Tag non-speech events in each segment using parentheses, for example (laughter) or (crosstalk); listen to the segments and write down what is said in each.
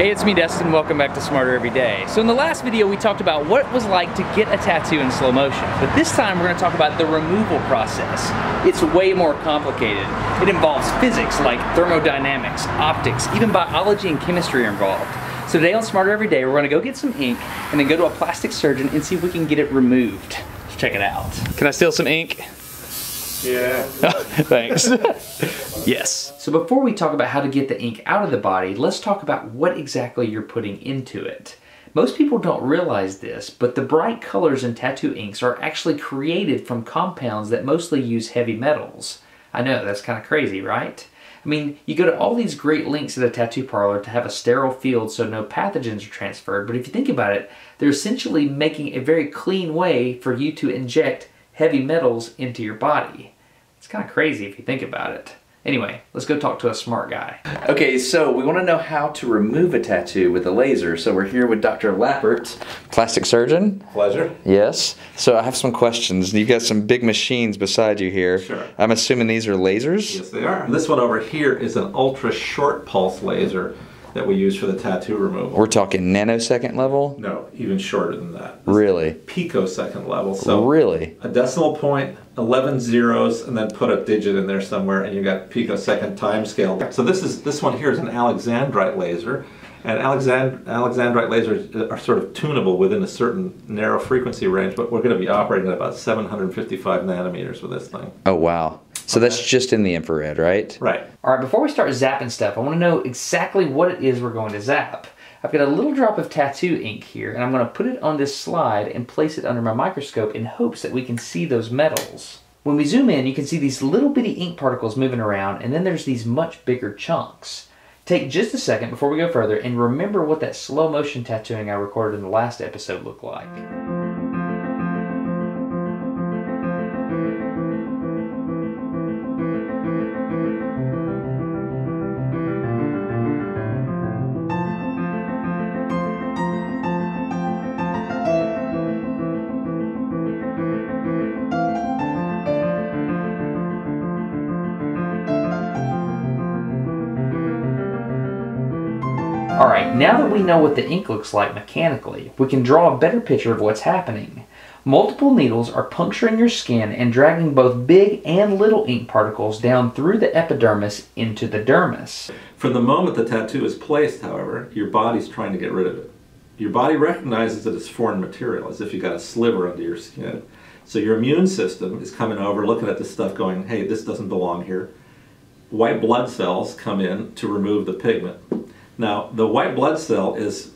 Hey, it's me Destin, welcome back to Smarter Every Day. So in the last video we talked about what it was like to get a tattoo in slow motion, but this time we're going to talk about the removal process. It's way more complicated. It involves physics like thermodynamics, optics, even biology and chemistry are involved. So today on Smarter Every Day we're going to go get some ink and then go to a plastic surgeon and see if we can get it removed. Let's check it out. Can I steal some ink? Yeah. (laughs) Thanks. (laughs) yes. So before we talk about how to get the ink out of the body, let's talk about what exactly you're putting into it. Most people don't realize this, but the bright colors in tattoo inks are actually created from compounds that mostly use heavy metals. I know, that's kind of crazy, right? I mean, you go to all these great links at a tattoo parlor to have a sterile field so no pathogens are transferred, but if you think about it, they're essentially making a very clean way for you to inject heavy metals into your body. It's kind of crazy if you think about it. Anyway, let's go talk to a smart guy. Okay, so we want to know how to remove a tattoo with a laser. So we're here with Dr. Lappert, plastic surgeon. Pleasure. Yes. So I have some questions. You've got some big machines beside you here. Sure. I'm assuming these are lasers? Yes, they are. This one over here is an ultra short pulse laser that we use for the tattoo removal. We're talking nanosecond level? No, even shorter than that. Really? Picosecond level. So Really? a decimal point, 11 zeros, and then put a digit in there somewhere, and you got picosecond time scale. So this is this one here is an Alexandrite laser. And Alexand- Alexandrite lasers are sort of tunable within a certain narrow frequency range, but we're going to be operating at about 755 nanometers with this thing. Oh, wow. So that's just in the infrared, right? Right. All right, before we start zapping stuff, I want to know exactly what it is we're going to zap. I've got a little drop of tattoo ink here, and I'm going to put it on this slide and place it under my microscope in hopes that we can see those metals. When we zoom in, you can see these little bitty ink particles moving around, and then there's these much bigger chunks. Take just a second before we go further and remember what that slow motion tattooing I recorded in the last episode looked like. Alright, now that we know what the ink looks like mechanically, we can draw a better picture of what's happening. Multiple needles are puncturing your skin and dragging both big and little ink particles down through the epidermis into the dermis. From the moment the tattoo is placed, however, your body's trying to get rid of it. Your body recognizes it as foreign material, as if you got a sliver under your skin. So your immune system is coming over, looking at this stuff, going, hey, this doesn't belong here. White blood cells come in to remove the pigment. Now, the white blood cell is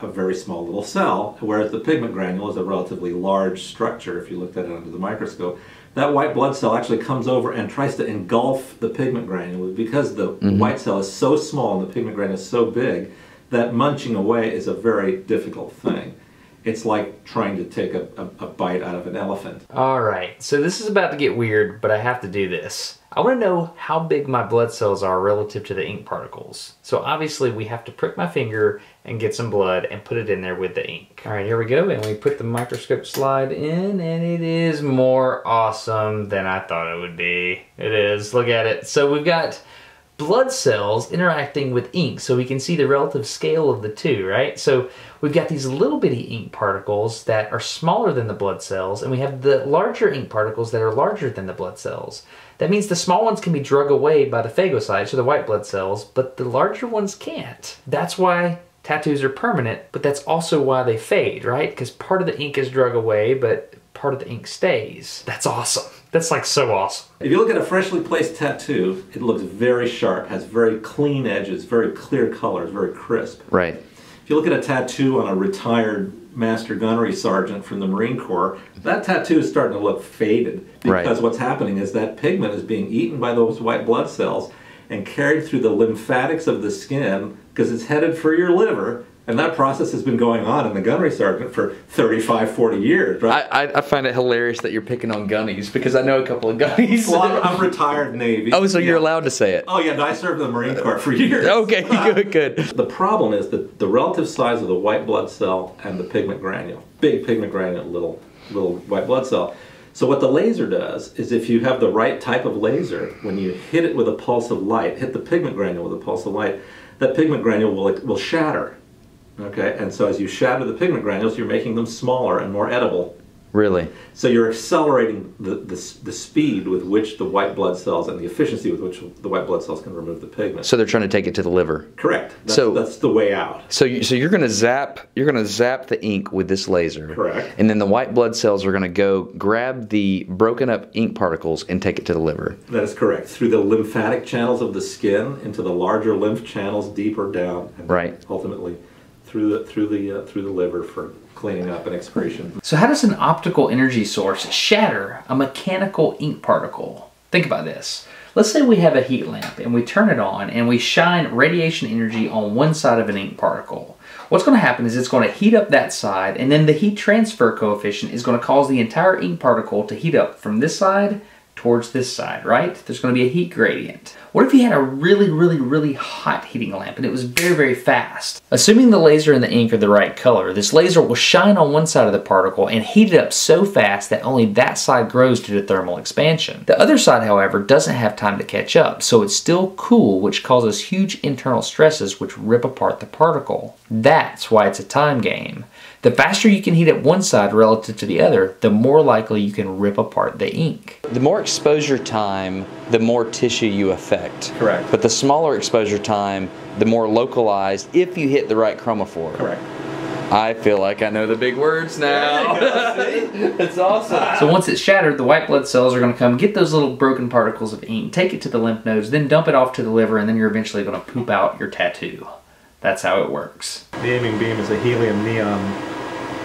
a very small little cell, whereas the pigment granule is a relatively large structure if you looked at it under the microscope. That white blood cell actually comes over and tries to engulf the pigment granule because the mm-hmm. white cell is so small and the pigment granule is so big that munching away is a very difficult thing. It's like trying to take a, a, a bite out of an elephant. Alright, so this is about to get weird, but I have to do this. I want to know how big my blood cells are relative to the ink particles. So obviously we have to prick my finger and get some blood and put it in there with the ink. Alright, here we go, and we put the microscope slide in, and it is more awesome than I thought it would be. It is, look at it. So we've got blood cells interacting with ink so we can see the relative scale of the two, right? So we've got these little bitty ink particles that are smaller than the blood cells, and we have the larger ink particles that are larger than the blood cells. That means the small ones can be drug away by the phagocytes or the white blood cells, but the larger ones can't. That's why tattoos are permanent, but that's also why they fade, right? Because part of the ink is drug away, but part of the ink stays. That's awesome. That's like so awesome. If you look at a freshly placed tattoo, it looks very sharp, has very clean edges, very clear colors, very crisp. Right. If you look at a tattoo on a retired master gunnery sergeant from the Marine Corps, that tattoo is starting to look faded Right. because what's happening is that pigment is being eaten by those white blood cells and carried through the lymphatics of the skin because it's headed for your liver. And that process has been going on in the gunnery sergeant for 35, 40 years, right? I, I, I find it hilarious that you're picking on gunnies because I know a couple of gunnies. well, I'm, I'm retired Navy. oh, so you're allowed to say it. Oh yeah, I served in the Marine Corps for years. Okay, (laughs) good, good. The problem is that the relative size of the white blood cell and the pigment granule, big pigment granule, little little white blood cell. So what the laser does is if you have the right type of laser, when you hit it with a pulse of light, hit the pigment granule with a pulse of light, that pigment granule will will shatter. Okay, and so as you shatter the pigment granules, you're making them smaller and more edible. Really? So you're accelerating the, the, the speed with which the white blood cells and the efficiency with which the white blood cells can remove the pigment. So they're trying to take it to the liver. Correct. That's, So- that's the way out. So you, so you're going to zap you're going to zap the ink with this laser. Correct. And then the white blood cells are going to go grab the broken up ink particles and take it to the liver. That is correct. Through the lymphatic channels of the skin into the larger lymph channels deeper down, and Right. ultimately through the through the uh, through the liver for cleaning up and excretion. So, how does an optical energy source shatter a mechanical ink particle? Think about this. Let's say we have a heat lamp and we turn it on and we shine radiation energy on one side of an ink particle. What's going to happen is it's going to heat up that side, and then the heat transfer coefficient is going to cause the entire ink particle to heat up from this side towards this side, right? There's going to be a heat gradient. What if you had a really, really, really hot heating lamp and it was very, very fast? Assuming the laser and the ink are the right color, this laser will shine on one side of the particle and heat it up so fast that only that side grows due to thermal expansion. The other side, however, doesn't have time to catch up, so it's still cool, which causes huge internal stresses which rip apart the particle. That's why it's a time game. The faster you can heat up one side relative to the other, the more likely you can rip apart the ink. The more exposure time, the more tissue you affect. Correct. But the smaller exposure time, the more localized if you hit the right chromophore. Correct. I feel like I know the big words now. That's (laughs) awesome. So once it's shattered, the white blood cells are going to come get those little broken particles of ink, take it to the lymph nodes, then dump it off to the liver, and then you're eventually going to poop out your tattoo. That's how it works. The aiming beam is a helium neon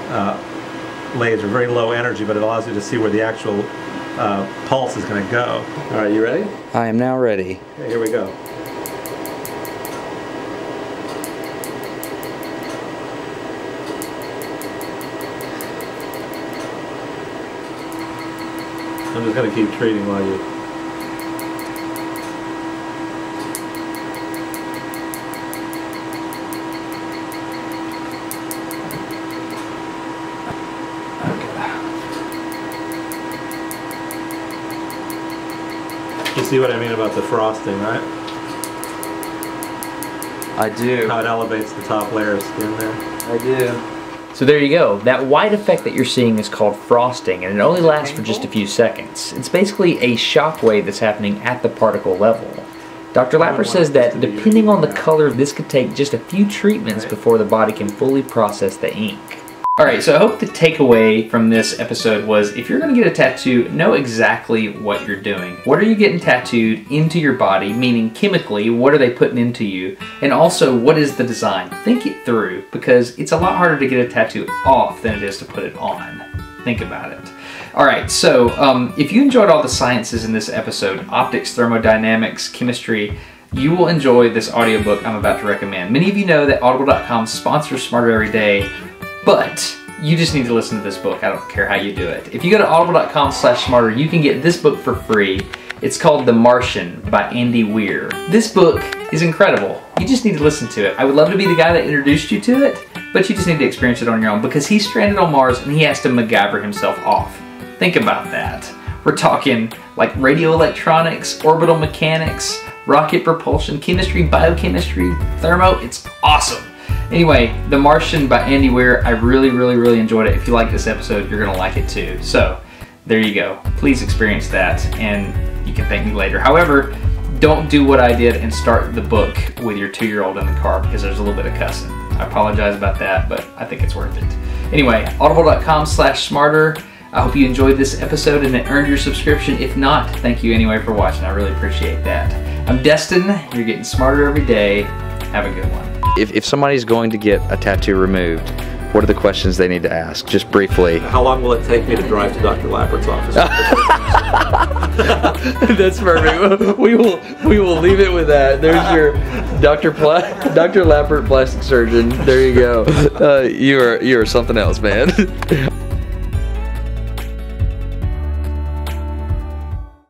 uh, laser, very low energy, but it allows you to see where the actual uh, pulse is going to go. All right, you ready? I am now ready. Okay, here we go. I'm just going to keep treating while you. See what I mean about the frosting, right? I do. How it elevates the top layer of skin there. I do. So there you go. That white effect that you're seeing is called frosting, and it only lasts for just a few seconds. It's basically a shock wave that's happening at the particle level. Dr. Lappert says that depending on the color, this could take just a few treatments before the body can fully process the ink. Alright, so I hope the takeaway from this episode was if you're going to get a tattoo, know exactly what you're doing. What are you getting tattooed into your body, meaning chemically, what are they putting into you? And also, what is the design? Think it through because it's a lot harder to get a tattoo off than it is to put it on. Think about it. Alright, so um, if you enjoyed all the sciences in this episode optics, thermodynamics, chemistry you will enjoy this audiobook I'm about to recommend. Many of you know that Audible.com sponsors Smarter Every Day. But you just need to listen to this book. I don't care how you do it. If you go to audible.com slash smarter, you can get this book for free. It's called The Martian by Andy Weir. This book is incredible. You just need to listen to it. I would love to be the guy that introduced you to it, but you just need to experience it on your own because he's stranded on Mars and he has to MacGyver himself off. Think about that. We're talking like radio electronics, orbital mechanics, rocket propulsion, chemistry, biochemistry, thermo. It's awesome. Anyway, The Martian by Andy Weir, I really, really, really enjoyed it. If you like this episode, you're going to like it too. So, there you go. Please experience that, and you can thank me later. However, don't do what I did and start the book with your two year old in the car because there's a little bit of cussing. I apologize about that, but I think it's worth it. Anyway, audible.com slash smarter. I hope you enjoyed this episode and it earned your subscription. If not, thank you anyway for watching. I really appreciate that. I'm Destin. You're getting smarter every day. Have a good one. If, if somebody's going to get a tattoo removed, what are the questions they need to ask? Just briefly. How long will it take me to drive to Dr. Lappert's office? (laughs) That's perfect. We will we will leave it with that. There's your Dr. Pla- Dr. Lappert plastic surgeon. There you go. Uh, you are you are something else, man. (laughs)